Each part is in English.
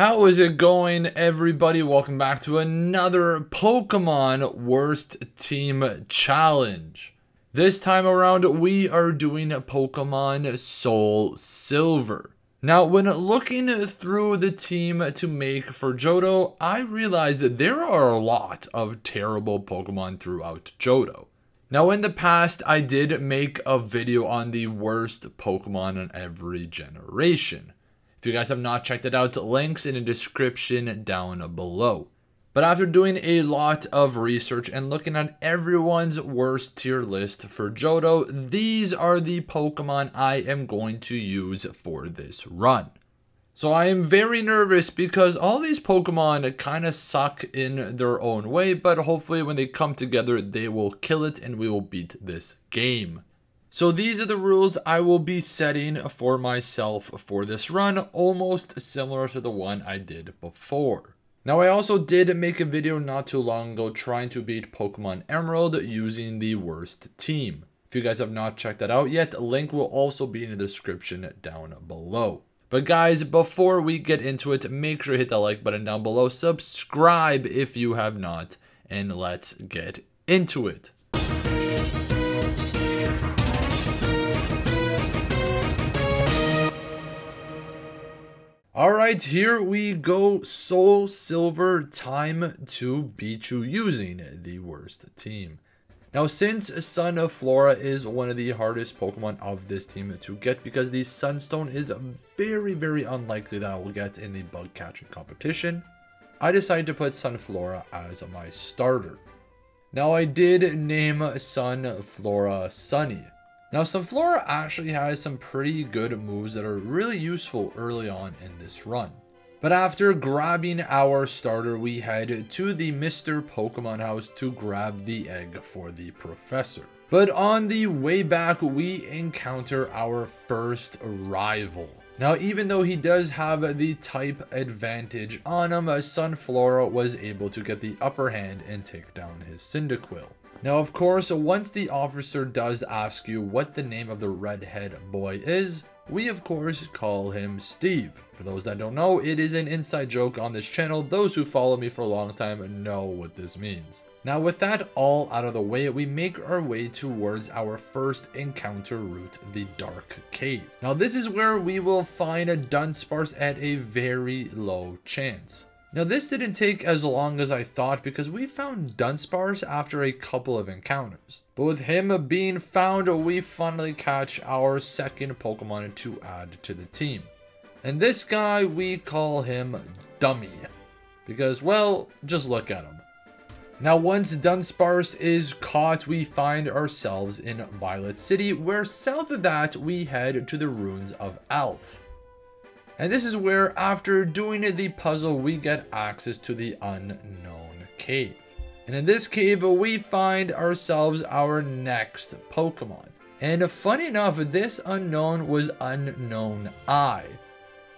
How is it going, everybody? Welcome back to another Pokemon Worst Team Challenge. This time around, we are doing Pokemon Soul Silver. Now, when looking through the team to make for Johto, I realized that there are a lot of terrible Pokemon throughout Johto. Now, in the past, I did make a video on the worst Pokemon in every generation. If you guys have not checked it out, links in the description down below. But after doing a lot of research and looking at everyone's worst tier list for Johto, these are the Pokemon I am going to use for this run. So I am very nervous because all these Pokemon kind of suck in their own way, but hopefully when they come together, they will kill it and we will beat this game. So these are the rules I will be setting for myself for this run, almost similar to the one I did before. Now I also did make a video not too long ago trying to beat Pokemon Emerald using the worst team. If you guys have not checked that out yet, link will also be in the description down below. But guys, before we get into it, make sure to hit that like button down below, subscribe if you have not, and let's get into it. Alright, here we go. Soul Silver, time to beat you using the worst team. Now, since Sunflora is one of the hardest Pokemon of this team to get because the Sunstone is very, very unlikely that I will get in the bug catching competition, I decided to put Sunflora as my starter. Now, I did name Sunflora Sunny now, Sunflora actually has some pretty good moves that are really useful early on in this run. But after grabbing our starter, we head to the Mr. Pokemon house to grab the egg for the professor. But on the way back, we encounter our first rival. Now, even though he does have the type advantage on him, Sunflora was able to get the upper hand and take down his Cyndaquil. Now, of course, once the officer does ask you what the name of the redhead boy is, we of course call him Steve. For those that don't know, it is an inside joke on this channel. Those who follow me for a long time know what this means. Now with that all out of the way, we make our way towards our first encounter route, the Dark Cave. Now this is where we will find a Dunsparce at a very low chance. Now this didn't take as long as I thought because we found Dunsparce after a couple of encounters. But with him being found, we finally catch our second Pokemon to add to the team. And this guy, we call him Dummy. Because, well, just look at him. Now once Dunsparce is caught, we find ourselves in Violet City, where south of that, we head to the ruins of Alph. And this is where, after doing the puzzle, we get access to the Unown cave. And in this cave, we find ourselves our next Pokemon. And funny enough, this Unown was Unown I,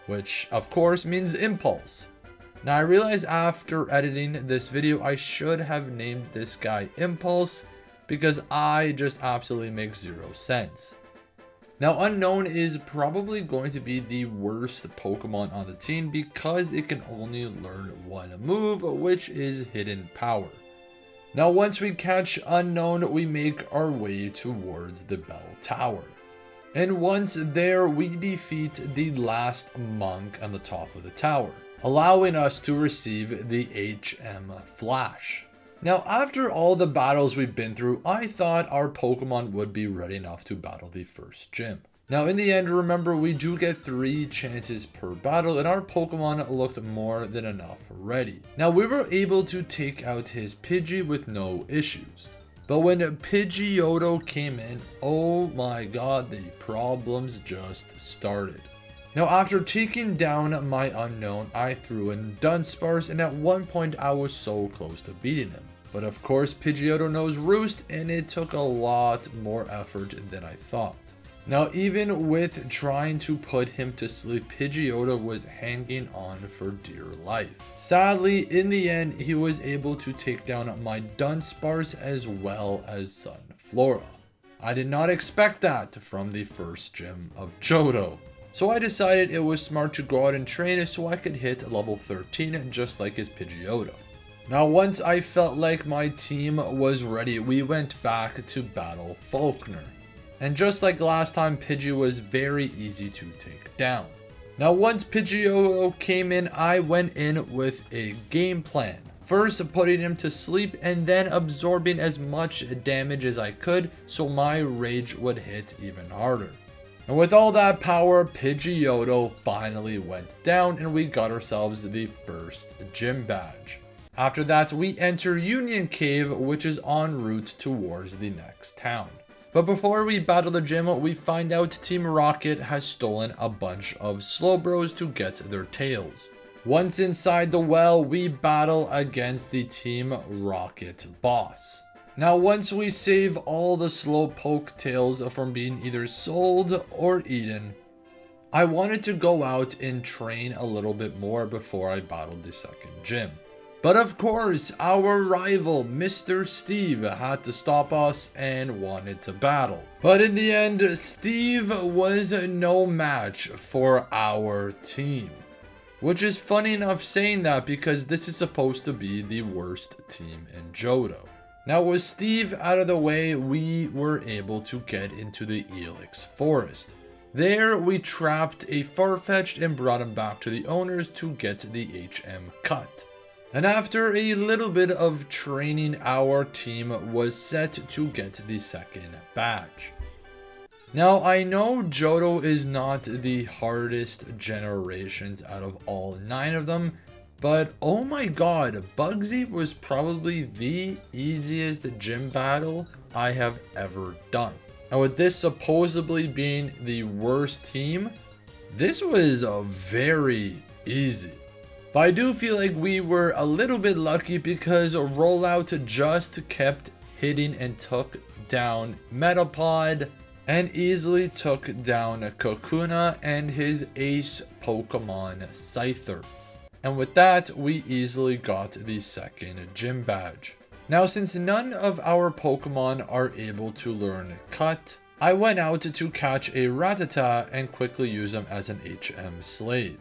which of course means Impulse. Now I realize after editing this video, I should have named this guy Impulse because I just absolutely makes zero sense. Now, Unown is probably going to be the worst Pokemon on the team because it can only learn one move, which is Hidden Power. Now, once we catch Unown, we make our way towards the Bell Tower. And once there, we defeat the last monk on the top of the tower, allowing us to receive the HM Flash. Now, after all the battles we've been through, I thought our Pokemon would be ready enough to battle the first gym. Now, in the end, remember, we do get three chances per battle, and our Pokemon looked more than enough ready. Now, we were able to take out his Pidgey with no issues. But when Pidgeotto came in, oh my god, the problems just started. Now after taking down my Unown, I threw in Dunsparce and at one point I was so close to beating him. But of course, Pidgeotto knows Roost, and it took a lot more effort than I thought. Now, even with trying to put him to sleep, Pidgeotto was hanging on for dear life. Sadly, in the end, he was able to take down my Dunsparce as well as Sunflora. I did not expect that from the first gym of Johto. So I decided it was smart to go out and train it so I could hit level 13 just like his Pidgeotto. Now once I felt like my team was ready, we went back to battle Falkner. And just like last time, Pidgey was very easy to take down. Now once Pidgeotto came in, I went in with a game plan. First putting him to sleep and then absorbing as much damage as I could so my rage would hit even harder. And with all that power, Pidgeotto finally went down and we got ourselves the first gym badge. After that, we enter Union Cave, which is en route towards the next town. But before we battle the gym, we find out Team Rocket has stolen a bunch of Slowbros to get their tails. Once inside the well, we battle against the Team Rocket boss. Now once we save all the Slowpoke tails from being either sold or eaten, I wanted to go out and train a little bit more before I battled the second gym. But of course, our rival, Mr. Steve, had to stop us and wanted to battle. But in the end, Steve was no match for our team. Which is funny enough saying that because this is supposed to be the worst team in Johto. Now with Steve out of the way, we were able to get into the Ilex Forest. There, we trapped a Farfetch'd and brought him back to the owners to get the HM cut. And after a little bit of training, our team was set to get the second badge. Now, I know Johto is not the hardest generations out of all nine of them, but oh my god, Bugsy was probably the easiest gym battle I have ever done. And with this supposedly being the worst team, this was a very easy. But I do feel like we were a little bit lucky because Rollout just kept hitting and took down Metapod, and easily took down Kakuna and his ace Pokemon Scyther. And with that, we easily got the second gym badge. Now since none of our Pokemon are able to learn Cut, I went out to catch a Rattata and quickly use him as an HM slave.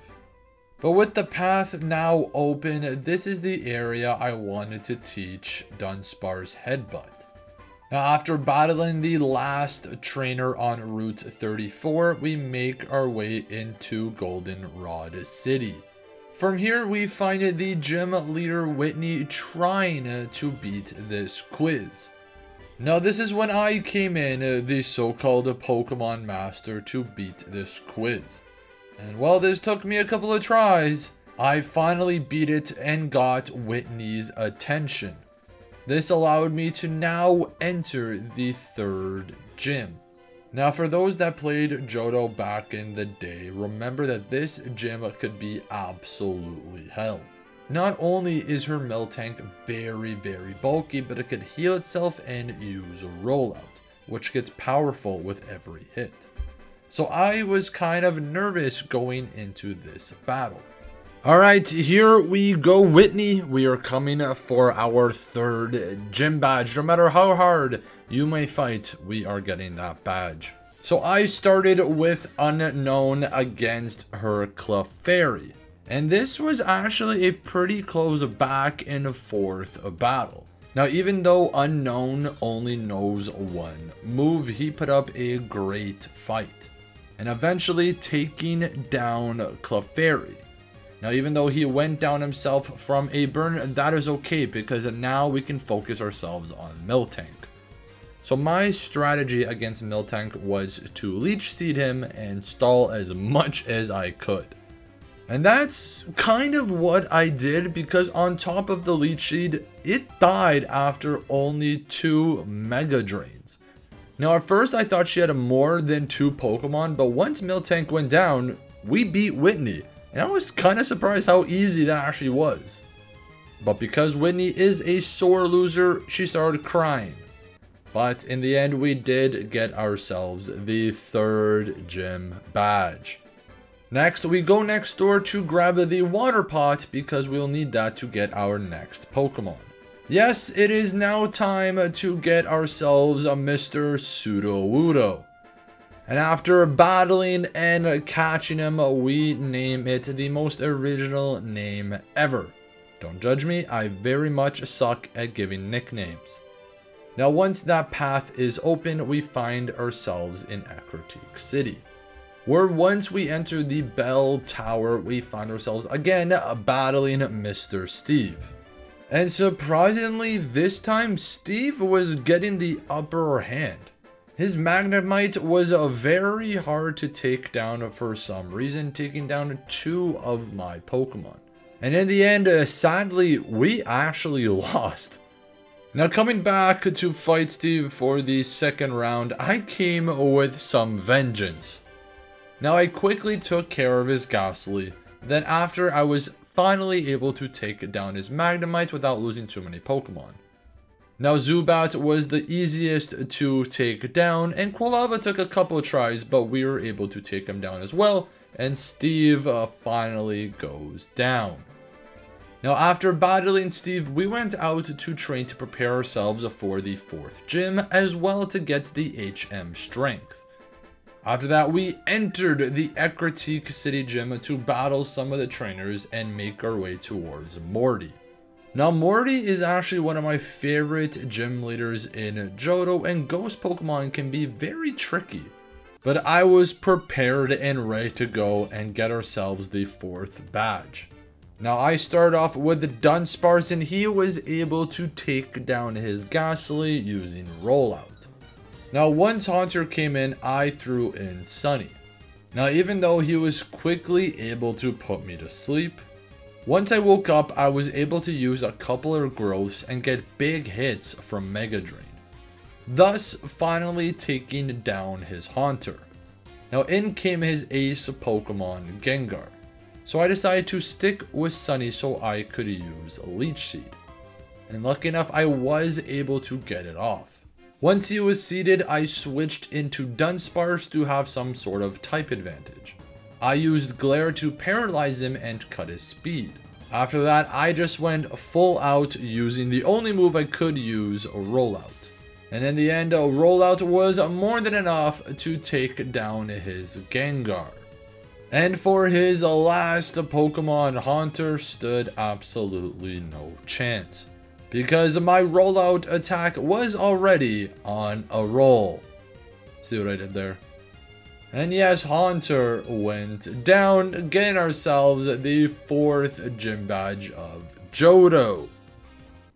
But with the path now open, this is the area I wanted to teach Dunsparce Headbutt. Now, after battling the last trainer on Route 34, we make our way into Goldenrod City. From here, we find the gym leader Whitney trying to beat this quiz. Now, this is when I came in, the so-called Pokemon Master, to beat this quiz. And while this took me a couple of tries, I finally beat it and got Whitney's attention. This allowed me to now enter the third gym. Now for those that played Johto back in the day, remember that this gym could be absolutely hell. Not only is her Miltank very very bulky, but it could heal itself and use a rollout, which gets powerful with every hit. So I was kind of nervous going into this battle. All right, here we go, Whitney. We are coming for our third gym badge. No matter how hard you may fight, we are getting that badge. So I started with Unown against her Clefairy. And this was actually a pretty close back and forth battle. Now, even though Unown only knows one move, he put up a great fight. And eventually taking down Clefairy. Now, even though he went down himself from a burn, that is okay because now we can focus ourselves on Miltank. So my strategy against Miltank was to Leech Seed him and stall as much as I could. And that's kind of what I did because on top of the Leech Seed, it died after only two Mega Drains. Now at first I thought she had more than two Pokemon, but once Miltank went down, we beat Whitney. And I was kind of surprised how easy that actually was. But because Whitney is a sore loser, she started crying. But in the end, we did get ourselves the third gym badge. Next, we go next door to grab the water pot because we'll need that to get our next Pokemon. Yes, it is now time to get ourselves a Mr. Sudowoodo. And after battling and catching him, we name it the most original name ever. Don't judge me, I very much suck at giving nicknames. Now once that path is open, we find ourselves in Ecruteak City. Where once we enter the bell tower, we find ourselves again battling Mr. Steve. And surprisingly, this time Steve was getting the upper hand. His Magnemite was very hard to take down for some reason, taking down two of my Pokemon. And in the end, uh, sadly, we actually lost. Now coming back to fight Steve for the second round, I came with some vengeance. Now I quickly took care of his Gastly, then after I was finally able to take down his Magnemite without losing too many Pokemon. Now Zubat was the easiest to take down, and Quilava took a couple tries, but we were able to take him down as well, and Steve uh, finally goes down. Now after battling Steve, we went out to train to prepare ourselves for the 4th gym, as well to get the HM strength. After that, we entered the Ecruteak City Gym to battle some of the trainers and make our way towards Morty. Now, Morty is actually one of my favorite gym leaders in Johto, and Ghost Pokemon can be very tricky. But I was prepared and ready to go and get ourselves the fourth badge. Now, I start off with the Dunsparce, and he was able to take down his Gastly using Rollout. Now once Haunter came in, I threw in Sunny. Now even though he was quickly able to put me to sleep, once I woke up, I was able to use a couple of growths and get big hits from Mega Drain. Thus, finally taking down his Haunter. Now in came his ace Pokemon, Gengar. So I decided to stick with Sunny so I could use Leech Seed. And lucky enough, I was able to get it off. Once he was seeded, I switched into Dunsparce to have some sort of type advantage. I used Glare to paralyze him and cut his speed. After that, I just went full out using the only move I could use, Rollout. And in the end, Rollout was more than enough to take down his Gengar. And for his last Pokemon, Haunter stood absolutely no chance because my rollout attack was already on a roll. See what I did there? And yes, Haunter went down, getting ourselves the fourth gym badge of Johto.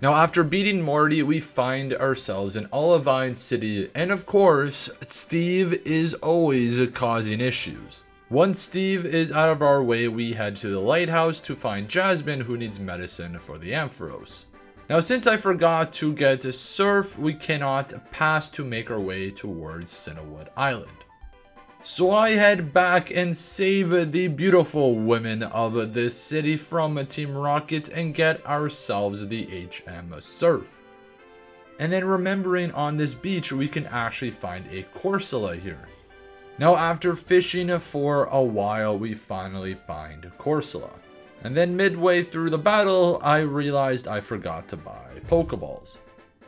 Now after beating Morty, we find ourselves in Olivine City, and of course, Steve is always causing issues. Once Steve is out of our way, we head to the lighthouse to find Jasmine who needs medicine for the Ampharos. Now, since I forgot to get a Surf, we cannot pass to make our way towards Cianwood Island. So I head back and save the beautiful women of this city from Team Rocket and get ourselves the HM Surf. And then remembering on this beach, we can actually find a Corsola here. Now after fishing for a while, we finally find Corsola. And then midway through the battle, I realized I forgot to buy Pokeballs.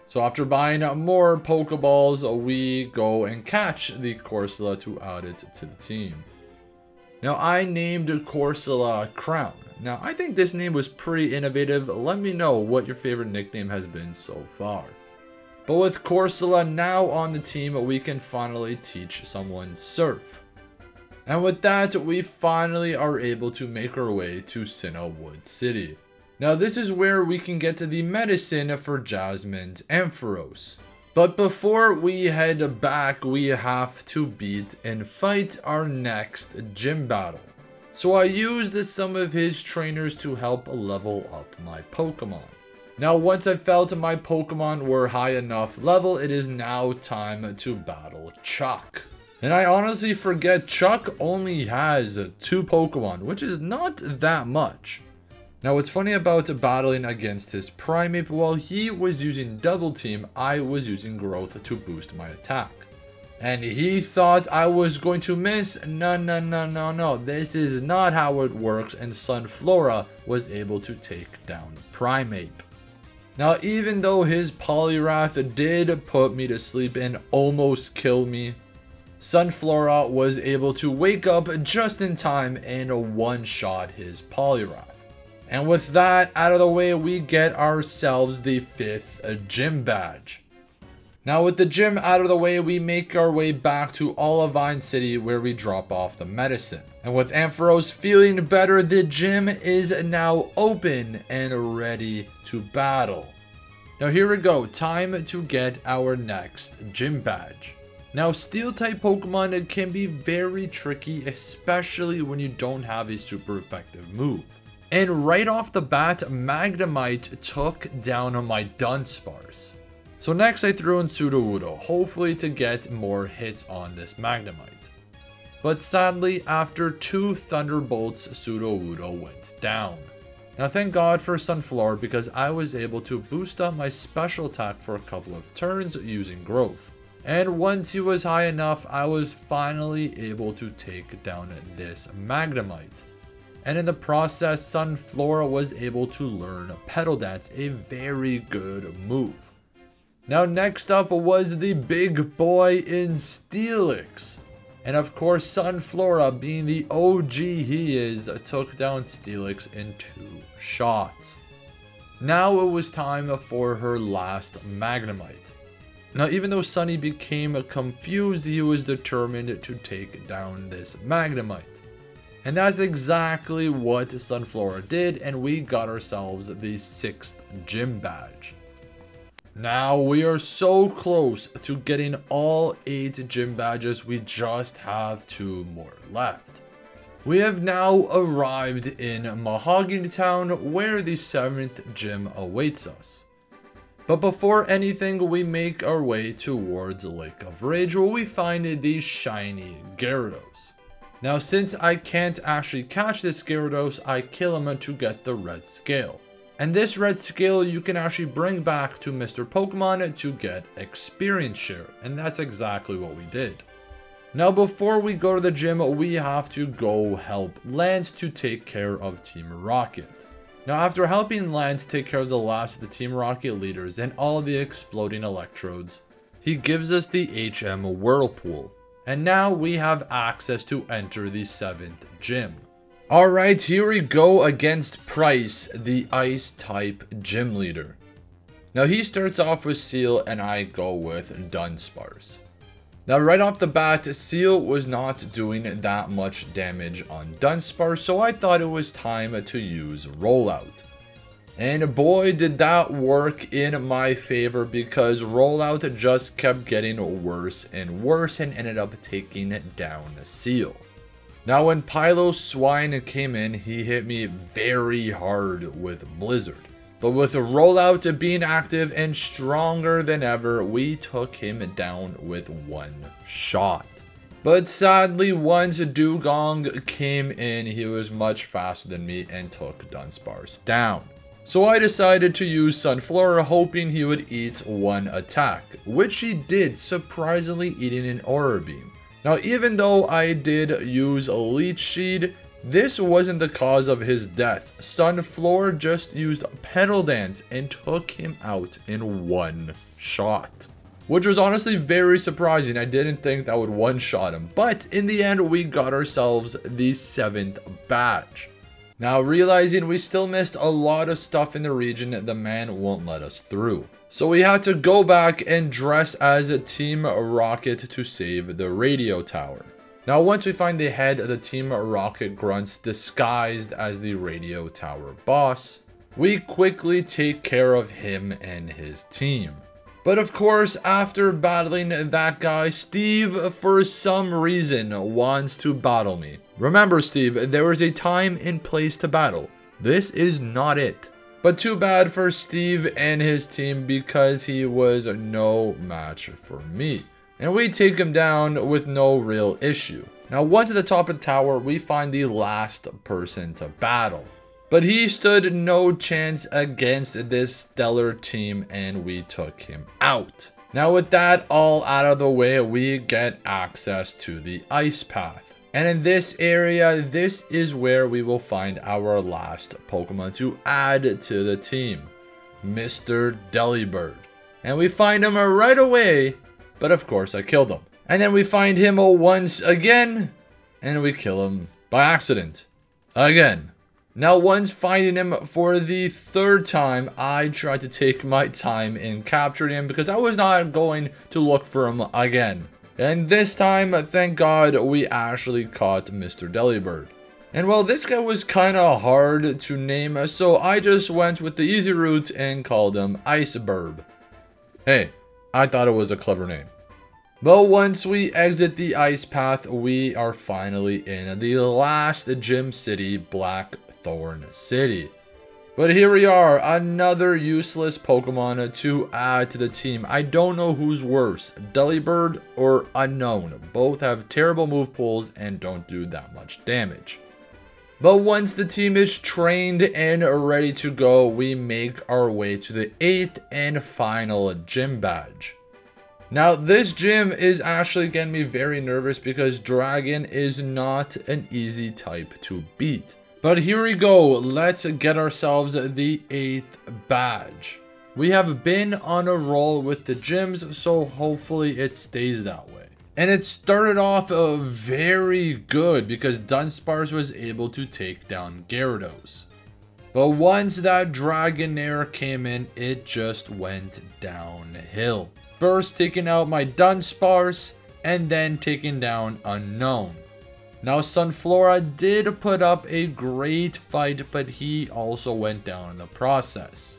So after buying more Pokeballs, we go and catch the Corsola to add it to the team. Now I named Corsola Crown. Now I think this name was pretty innovative. Let me know what your favorite nickname has been so far. But with Corsola now on the team, we can finally teach someone Surf. And with that, we finally are able to make our way to Cianwood City. Now this is where we can get to the medicine for Jasmine's Ampharos. But before we head back, we have to beat and fight our next gym battle. So I used some of his trainers to help level up my Pokemon. Now once I felt my Pokemon were high enough level, it is now time to battle Chuck. And I honestly forget Chuck only has two Pokemon, which is not that much. Now what's funny about battling against his Primeape, while he was using Double Team, I was using Growth to boost my attack. And he thought I was going to miss. No, no, no, no, no. This is not how it works. And Sunflora was able to take down Primeape. Now, even though his Poliwrath did put me to sleep and almost kill me, Sunflora was able to wake up just in time and one-shot his Poliwrath. And with that out of the way, we get ourselves the 5th gym badge. Now with the gym out of the way, we make our way back to Olivine City where we drop off the medicine. And with Ampharos feeling better, the gym is now open and ready to battle. Now here we go, time to get our next gym badge. Now steel type Pokemon can be very tricky, especially when you don't have a super effective move. And right off the bat, Magnemite took down my Dunsparce. So next I threw in Sudowoodo, hopefully to get more hits on this Magnemite. But sadly, after two Thunderbolts, Sudowoodo went down. Now thank god for Sunflora because I was able to boost up my special attack for a couple of turns using Growth. And once he was high enough, I was finally able to take down this Magnemite. And in the process, Sunflora was able to learn Petal Dance, a very good move. Now next up was the big boy in Steelix. And of course Sunflora, being the OG he is, took down Steelix in two shots. Now it was time for her last Magnemite. Now even though Sunny became confused, he was determined to take down this Magnemite. And that's exactly what Sunflora did and we got ourselves the 6th gym badge. Now we are so close to getting all 8 gym badges, we just have 2 more left. We have now arrived in Mahogany Town where the 7th gym awaits us. But before anything, we make our way towards Lake of Rage where we find the shiny Gyarados. Now since I can't actually catch this Gyarados, I kill him to get the red scale. And this red scale you can actually bring back to Mr. Pokemon to get experience share. And that's exactly what we did. Now before we go to the gym, we have to go help Lance to take care of Team Rocket. Now after helping Lance take care of the last of the Team Rocket leaders and all the exploding electrodes, he gives us the HM Whirlpool. And now we have access to enter the 7th gym. Alright, here we go against Pryce, the Ice type gym leader. Now he starts off with Seel and I go with Dunsparce. Now right off the bat, Seel was not doing that much damage on Dunsparce, so I thought it was time to use Rollout. And boy did that work in my favor because Rollout just kept getting worse and worse and ended up taking down Seel. Now when Piloswine came in, he hit me very hard with Blizzard. But with the rollout being active and stronger than ever, we took him down with one shot. But sadly, once Dugong came in, he was much faster than me and took Dunsparce down. So I decided to use Sunflora hoping he would eat one attack, which he did, surprisingly eating an Aura Beam. Now, even though I did use a Leech Seed, this wasn't the cause of his death. Sunflora just used Petal Dance and took him out in one shot. Which was honestly very surprising. I didn't think that would one-shot him. But in the end, we got ourselves the 7th badge. Now, realizing we still missed a lot of stuff in the region, the man won't let us through. So we had to go back and dress as a Team Rocket to save the radio tower. Now once we find the head of the Team Rocket grunts disguised as the radio tower boss, we quickly take care of him and his team. But of course, after battling that guy, Steve, for some reason, wants to battle me. Remember, Steve, there is a time and place to battle. This is not it. But too bad for Steve and his team because he was no match for me. And we take him down with no real issue. Now once at the top of the tower, we find the last person to battle. But he stood no chance against this stellar team and we took him out. Now with that all out of the way, we get access to the ice path. And in this area, this is where we will find our last Pokemon to add to the team. Mr. Delibird. And we find him right away, but of course I killed him. And then we find him once again, and we kill him by accident. Again. Now, once finding him for the third time, I tried to take my time in capturing him because I was not going to look for him again. And this time, thank God, we actually caught Mr. Delibird. And well, this guy was kinda hard to name, so I just went with the easy route and called him Iceburb. Hey, I thought it was a clever name. But once we exit the ice path, we are finally in the last gym city, Blackthorn City. But here we are, another useless Pokemon to add to the team. I don't know who's worse, Delibird or Unown. Both have terrible move pools and don't do that much damage. But once the team is trained and ready to go, we make our way to the 8th and final gym badge. Now, this gym is actually getting me very nervous because Dragon is not an easy type to beat. But here we go, let's get ourselves the 8th badge. We have been on a roll with the gyms, so hopefully it stays that way. And it started off uh, very good because Dunsparce was able to take down Gyarados. But once that Dragonair came in, it just went downhill. First taking out my Dunsparce, and then taking down Unown. Now Sunflora did put up a great fight, but he also went down in the process.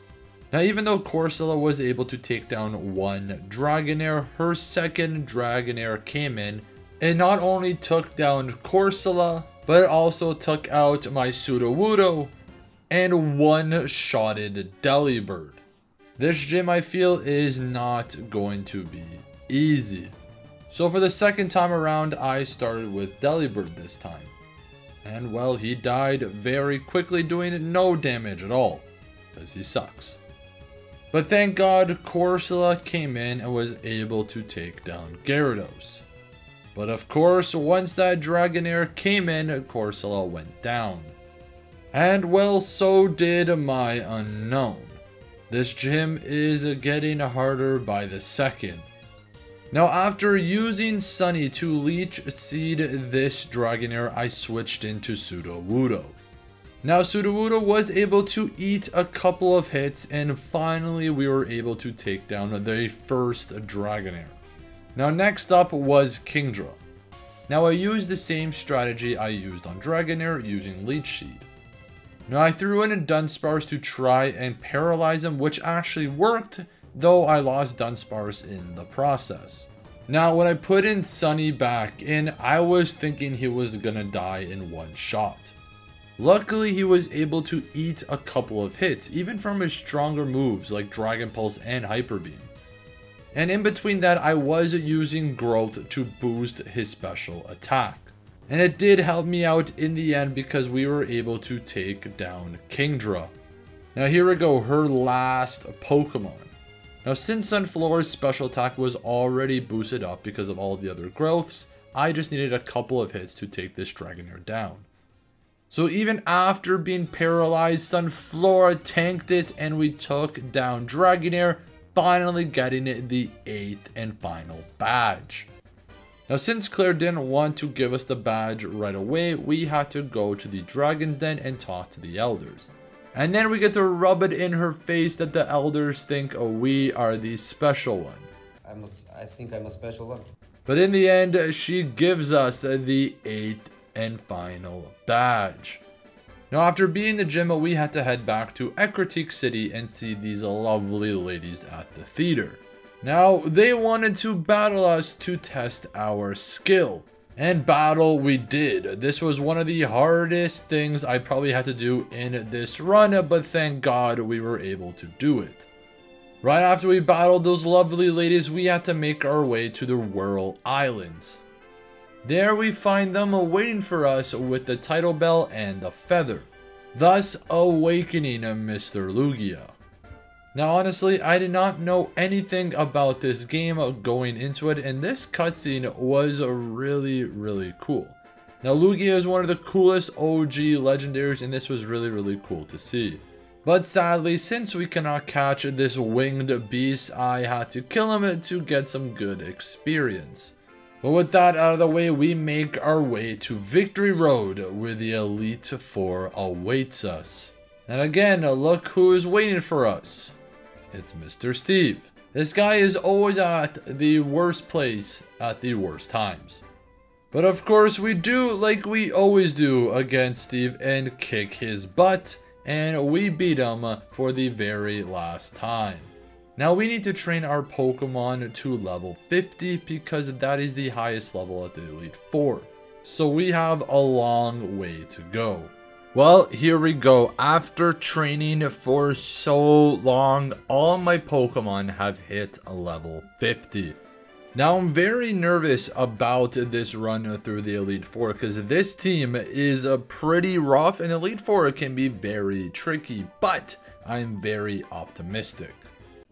Now, even though Corsola was able to take down one Dragonair, her second Dragonair came in and not only took down Corsola, but also took out my Sudowoodo and one-shotted Delibird. This gym, I feel, is not going to be easy. So for the second time around, I started with Delibird this time. And well, he died very quickly doing no damage at all, because he sucks. But thank God Corsola came in and was able to take down Gyarados. But of course, once that Dragonair came in, Corsola went down. And well, so did my Unown. This gym is getting harder by the second. Now after using Sunny to Leech Seed this Dragonair, I switched into Sudowoodo. Now Sudowoodo was able to eat a couple of hits and finally we were able to take down the first Dragonair. Now next up was Kingdra. Now I used the same strategy I used on Dragonair using Leech Seed. Now I threw in a Dunsparce to try and paralyze him which actually worked though I lost Dunsparce in the process. Now when I put in Sunny back in I was thinking he was gonna die in one shot. Luckily, he was able to eat a couple of hits, even from his stronger moves like Dragon Pulse and Hyper Beam. And in between that, I was using Growth to boost his special attack. And it did help me out in the end because we were able to take down Kingdra. Now here we go, her last Pokemon. Now since Sunflora's special attack was already boosted up because of all the other growths, I just needed a couple of hits to take this Dragonair down. So even after being paralyzed, Sunflora tanked it and we took down Dragonair, finally getting it the 8th and final badge. Now since Claire didn't want to give us the badge right away, we had to go to the Dragon's Den and talk to the Elders. And then we get to rub it in her face that the Elders think oh, we are the special one. I'm a, I think I'm a special one. But in the end, she gives us the 8th and final badge. Now after being the gym, we had to head back to Ecruteak City and see these lovely ladies at the theater. Now, they wanted to battle us to test our skill. And battle we did. This was one of the hardest things I probably had to do in this run, but thank God we were able to do it. Right after we battled those lovely ladies, we had to make our way to the Whirl Islands. There we find them waiting for us with the Tidal Bell and the feather, thus awakening Mr. Lugia. Now honestly, I did not know anything about this game going into it, and this cutscene was really, really cool. Now Lugia is one of the coolest OG legendaries, and this was really, really cool to see. But sadly, since we cannot catch this winged beast, I had to kill him to get some good experience. But with that out of the way, we make our way to Victory Road where the Elite Four awaits us. And again, look who is waiting for us. It's Mr. Steve. This guy is always at the worst place at the worst times. But of course, we do like we always do against Steve and kick his butt, and we beat him for the very last time. Now we need to train our Pokemon to level 50 because that is the highest level at the Elite Four. So we have a long way to go. Well, here we go. After training for so long, all my Pokemon have hit a level 50. Now, I'm very nervous about this run through the Elite Four because this team is a pretty rough and Elite Four can be very tricky, but I'm very optimistic.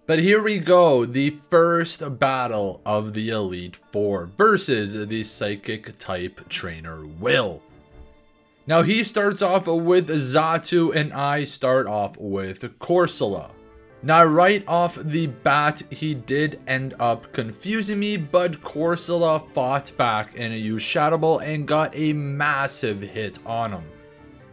But here we go, the first battle of the Elite Four versus the Psychic type trainer Will. Now he starts off with Xatu and I start off with Corsola. Now, right off the bat, he did end up confusing me, but Corsola fought back and used Shadow Ball and got a massive hit on him.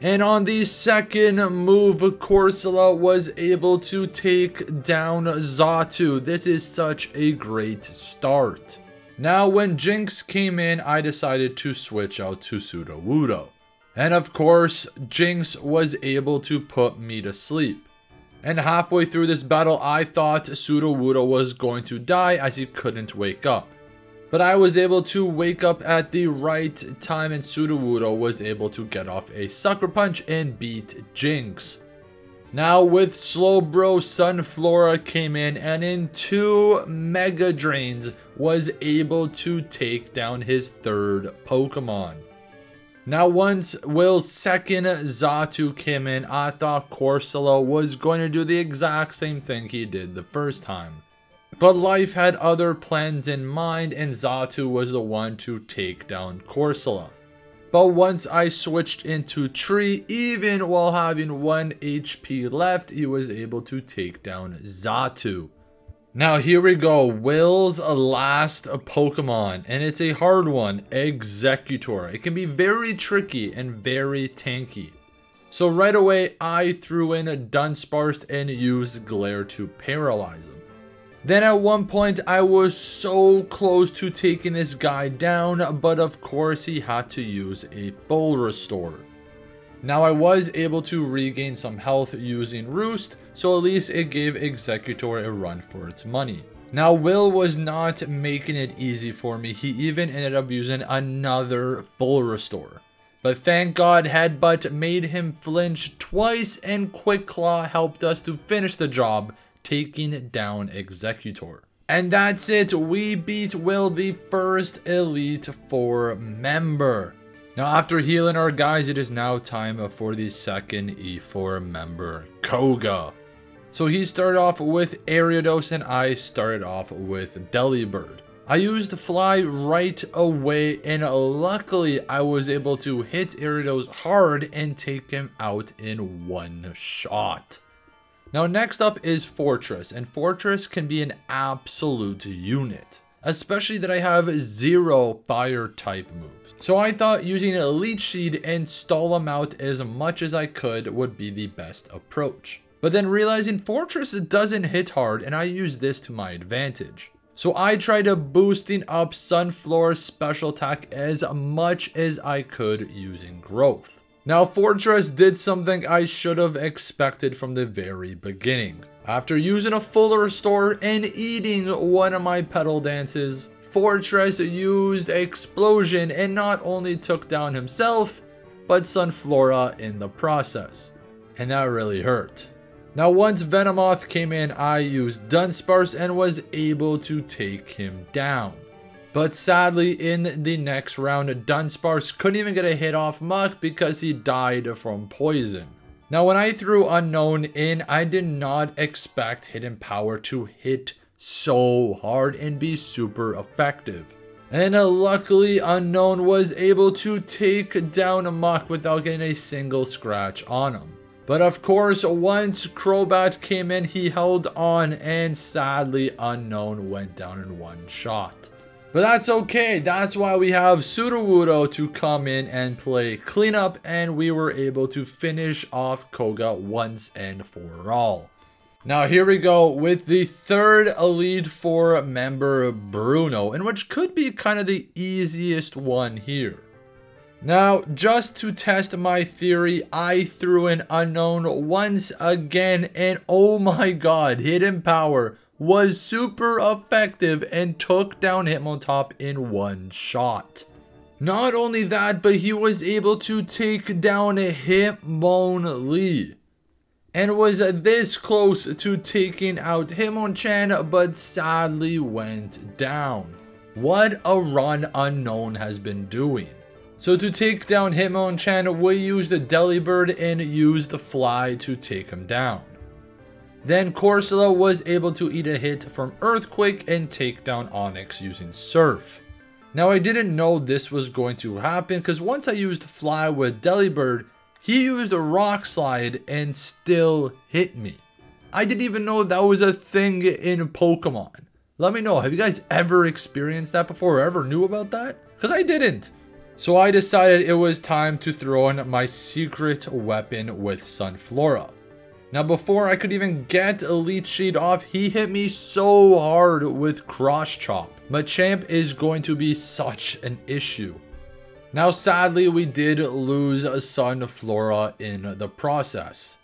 And on the second move, Corsola was able to take down Xatu. This is such a great start. Now, when Jynx came in, I decided to switch out to Sudowoodo. And of course, Jynx was able to put me to sleep. And halfway through this battle, I thought Sudowoodo was going to die as he couldn't wake up. But I was able to wake up at the right time and Sudowoodo was able to get off a Sucker Punch and beat Jynx. Now with Slowbro, Sunflora came in and in two Mega Drains was able to take down his third Pokemon. Now, once Will's second Xatu came in, I thought Corsola was going to do the exact same thing he did the first time. But life had other plans in mind and Xatu was the one to take down Corsola. But once I switched into Tree, even while having 1 HP left, he was able to take down Xatu. Now here we go, Will's last Pokemon, and it's a hard one, Exeggutor. It can be very tricky and very tanky. So right away, I threw in Dunsparce and used Glare to paralyze him. Then at one point, I was so close to taking this guy down, but of course he had to use a full restore. Now I was able to regain some health using Roost, so at least it gave Exeggutor a run for its money. Now Will was not making it easy for me, he even ended up using another full restore. But thank god Headbutt made him flinch twice and Quick Claw helped us to finish the job, taking down Exeggutor. And that's it, we beat Will the first Elite Four member. Now after healing our guys, it is now time for the second E4 member, Koga. So he started off with Ariados and I started off with Delibird. I used Fly right away and luckily I was able to hit Ariados hard and take him out in one shot. Now next up is Forretress and Forretress can be an absolute unit. Especially that I have zero fire type moves. So I thought using a Leech Seed and stall him out as much as I could would be the best approach. But then realizing Forretress doesn't hit hard and I use this to my advantage. So I tried to boosting up Sunflora's special attack as much as I could using growth. Now Forretress did something I should have expected from the very beginning. After using a full restore and eating one of my petal dances, Forretress used Explosion and not only took down himself, but Sunflora in the process. And that really hurt. Now once Venomoth came in, I used Dunsparce and was able to take him down. But sadly, in the next round, Dunsparce couldn't even get a hit off Muk because he died from poison. Now when I threw Unown in, I did not expect Hidden Power to hit so hard and be super effective. And uh, luckily, Unown was able to take down a Muk without getting a single scratch on him. But of course, once Crobat came in, he held on and sadly Unown went down in one shot. But that's okay. That's why we have Sudowoodo to come in and play cleanup. And we were able to finish off Koga once and for all. Now here we go with the third Elite Four member, Bruno. And which could be kind of the easiest one here. Now, just to test my theory, I threw an Unown once again, and oh my god, Hidden Power was super effective and took down Hitmontop in one shot. Not only that, but he was able to take down Hitmonlee. And was this close to taking out Hitmonchan, but sadly went down. What a run Unown has been doing. So to take down Hitmonchan, we used the Delibird and used the Fly to take him down. Then Corsola was able to eat a hit from Earthquake and take down Onix using Surf. Now I didn't know this was going to happen because once I used Fly with Delibird, he used a Rock Slide and still hit me. I didn't even know that was a thing in Pokemon. Let me know, have you guys ever experienced that before or ever knew about that? Because I didn't. So I decided it was time to throw in my secret weapon with Sunflora. Now before I could even get Leech Seed off, he hit me so hard with Cross Chop. Machamp is going to be such an issue. Now sadly we did lose a Sunflora in the process.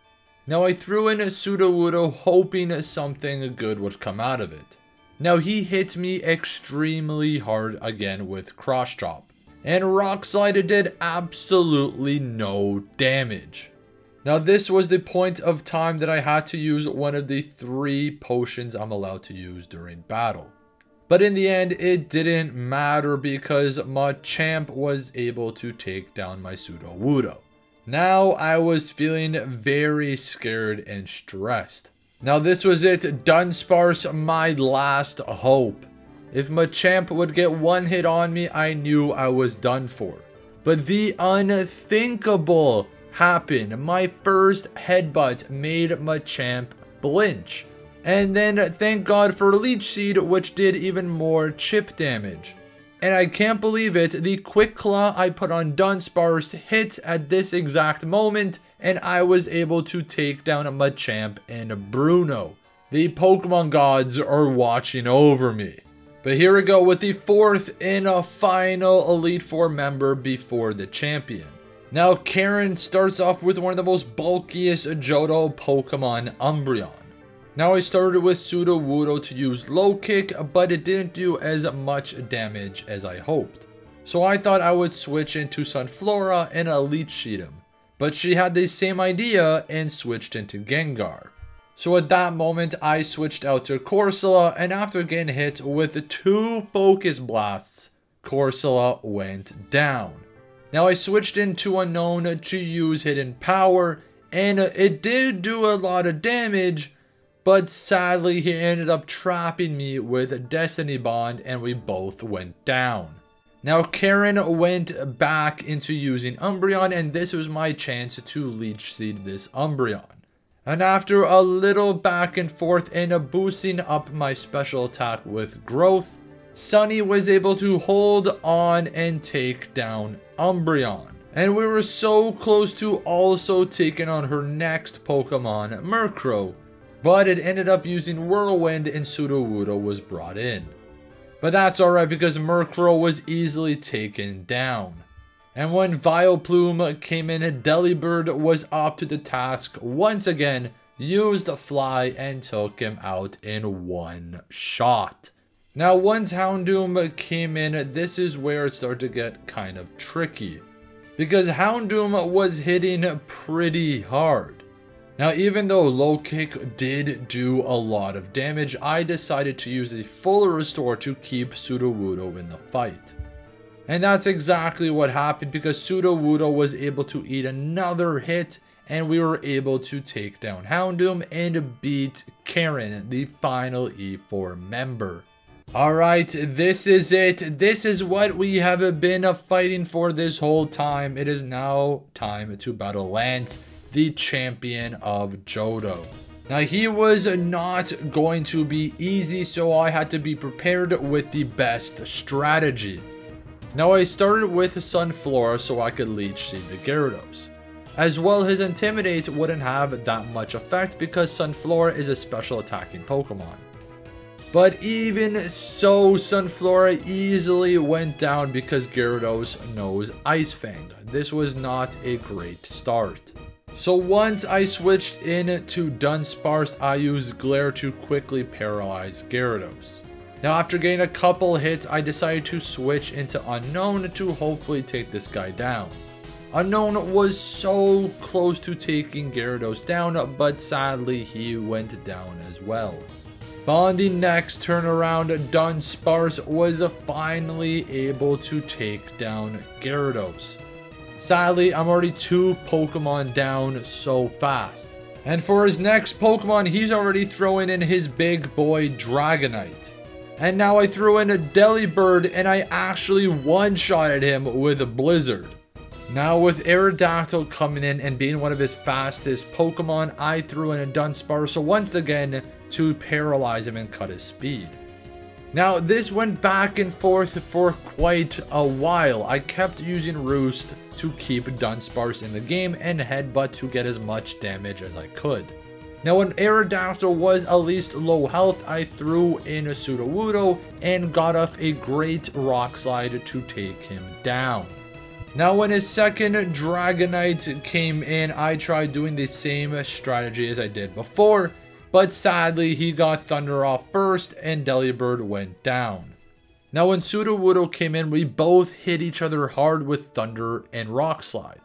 Now I threw in a Sudowoodo hoping something good would come out of it. Now he hit me extremely hard again with Cross Chop and Rock Slide did absolutely no damage. Now this was the point of time that I had to use one of the three potions I'm allowed to use during battle. But in the end, it didn't matter because Machamp was able to take down my Sudowoodo. Now I was feeling very scared and stressed. Now this was it, Dunsparce, my last hope. If Machamp would get one hit on me, I knew I was done for. But the unthinkable happened. My first headbutt made Machamp flinch. And then thank god for Leech Seed, which did even more chip damage. And I can't believe it, the Quick Claw I put on Dunsparce hit at this exact moment, and I was able to take down Machamp and Bruno. The Pokemon gods are watching over me. But here we go with the fourth and a final Elite Four member before the champion. Now Karen starts off with one of the most bulkiest Johto Pokemon, Umbreon. Now I started with Sudowoodo to use low kick, but it didn't do as much damage as I hoped. So I thought I would switch into Sunflora and Elite him. But she had the same idea and switched into Gengar. So at that moment, I switched out to Corsola, and after getting hit with two Focus Blasts, Corsola went down. Now I switched into Unown to use Hidden Power, and it did do a lot of damage, but sadly he ended up trapping me with Destiny Bond, and we both went down. Now Karen went back into using Umbreon, and this was my chance to Leech Seed this Umbreon. And after a little back and forth and boosting up my special attack with growth, Sunny was able to hold on and take down Umbreon. And we were so close to also taking on her next Pokemon, Murkrow. But it ended up using Whirlwind and Sudowoodo was brought in. But that's alright because Murkrow was easily taken down. And when Vileplume came in, Delibird was up to the task once again, used fly and took him out in one shot. Now once Houndoom came in, this is where it started to get kind of tricky. Because Houndoom was hitting pretty hard. Now even though low kick did do a lot of damage, I decided to use a full restore to keep Sudowoodo in the fight. And that's exactly what happened because Sudowoodo was able to eat another hit and we were able to take down Houndoom and beat Karen, the final E4 member. Alright, this is it. This is what we have been fighting for this whole time. It is now time to battle Lance, the champion of Johto. Now he was not going to be easy so I had to be prepared with the best strategy. Now I started with Sunflora so I could Leech Seed the Gyarados. As well his Intimidate wouldn't have that much effect because Sunflora is a special attacking Pokemon. But even so, Sunflora easily went down because Gyarados knows Ice Fang. This was not a great start. So once I switched in to Dunsparce, I used Glare to quickly paralyze Gyarados. Now after getting a couple hits, I decided to switch into Unown to hopefully take this guy down. Unown was so close to taking Gyarados down, but sadly he went down as well. On the next turnaround, Dunsparce was finally able to take down Gyarados. Sadly, I'm already two Pokemon down so fast. And for his next Pokemon, he's already throwing in his big boy Dragonite. And now I threw in a Delibird and I actually one-shotted him with a Blizzard. Now with Aerodactyl coming in and being one of his fastest Pokemon, I threw in a Dunsparce once again to paralyze him and cut his speed. Now, this went back and forth for quite a while. I kept using Roost to keep Dunsparce in the game and Headbutt to get as much damage as I could. Now, when Aerodactyl was at least low health, I threw in a Sudowoodo and got off a great Rock Slide to take him down. Now, when his second Dragonite came in, I tried doing the same strategy as I did before, but sadly he got Thunder off first and Delibird went down. Now when Sudowoodo came in, we both hit each other hard with Thunder and Rock Slide.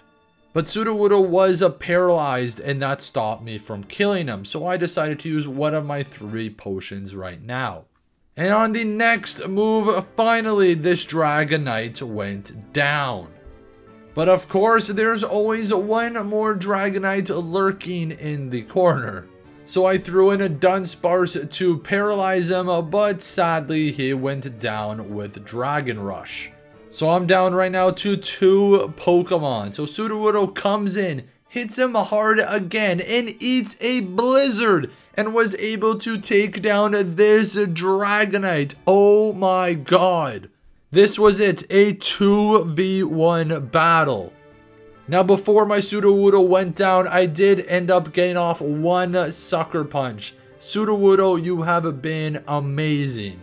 But Sudowoodo was a paralyzed and that stopped me from killing him, so I decided to use one of my three potions right now. And on the next move, finally this Dragonite went down. But of course, there's always one more Dragonite lurking in the corner. So I threw in a Dunsparce to paralyze him, but sadly he went down with Dragon Rush. So I'm down right now to two Pokemon. So Sudowoodo comes in, hits him hard again, and eats a Blizzard, and was able to take down this Dragonite. Oh my god. This was it, a 2v1 battle. Now, before my Sudowoodo went down, I did end up getting off one Sucker Punch. Sudowoodo, you have been amazing.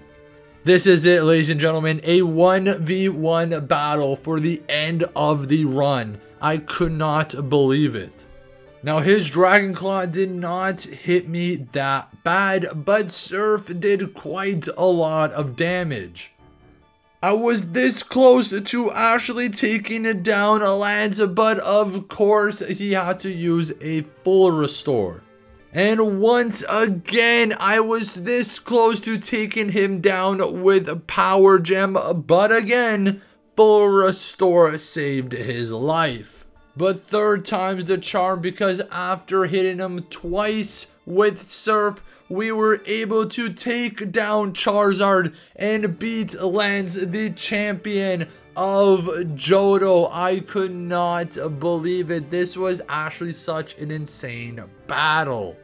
This is it, ladies and gentlemen. A 1v1 battle for the end of the run. I could not believe it. Now, his Dragon Claw did not hit me that bad, but Surf did quite a lot of damage. I was this close to actually taking it down Lance, but of course he had to use a full restore. And once again, I was this close to taking him down with Power Gem, but again, full restore saved his life. But third time's the charm because after hitting him twice with Surf, we were able to take down Charizard and beat Lance, the champion of Johto. I could not believe it. This was actually such an insane battle.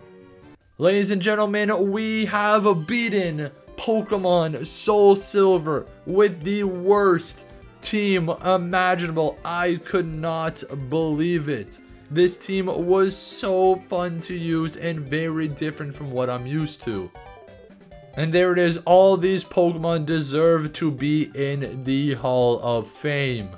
Ladies and gentlemen, we have beaten Pokemon Soul Silver with the worst team imaginable. I could not believe it. This team was so fun to use and very different from what I'm used to. And there it is, all these Pokemon deserve to be in the Hall of Fame.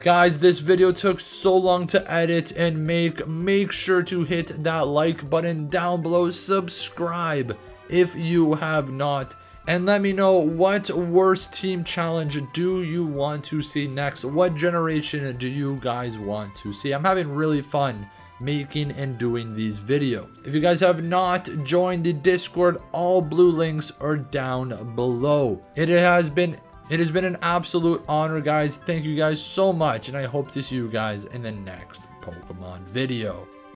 Guys, this video took so long to edit and make. Make sure to hit that like button down below. Subscribe if you have not and let me know what worst team challenge do you want to see next? What generation do you guys want to see? I'm having really fun making and doing these videos. If you guys have not joined the discord all blue links are down below. It has been it has been an absolute honor guys. Thank you guys so much and i hope to see you guys in the next pokemon video